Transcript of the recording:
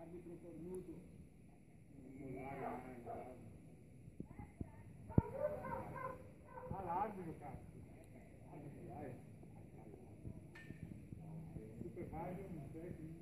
Árbitro cornudo. Vamos lá, very